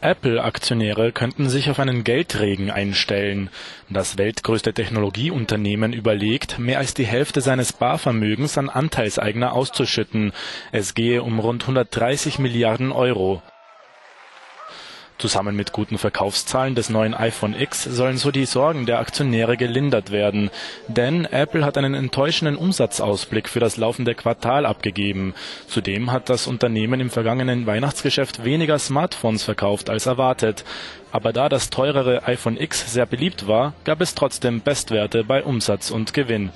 Apple-Aktionäre könnten sich auf einen Geldregen einstellen. Das weltgrößte Technologieunternehmen überlegt, mehr als die Hälfte seines Barvermögens an Anteilseigner auszuschütten. Es gehe um rund 130 Milliarden Euro. Zusammen mit guten Verkaufszahlen des neuen iPhone X sollen so die Sorgen der Aktionäre gelindert werden. Denn Apple hat einen enttäuschenden Umsatzausblick für das laufende Quartal abgegeben. Zudem hat das Unternehmen im vergangenen Weihnachtsgeschäft weniger Smartphones verkauft als erwartet. Aber da das teurere iPhone X sehr beliebt war, gab es trotzdem Bestwerte bei Umsatz und Gewinn.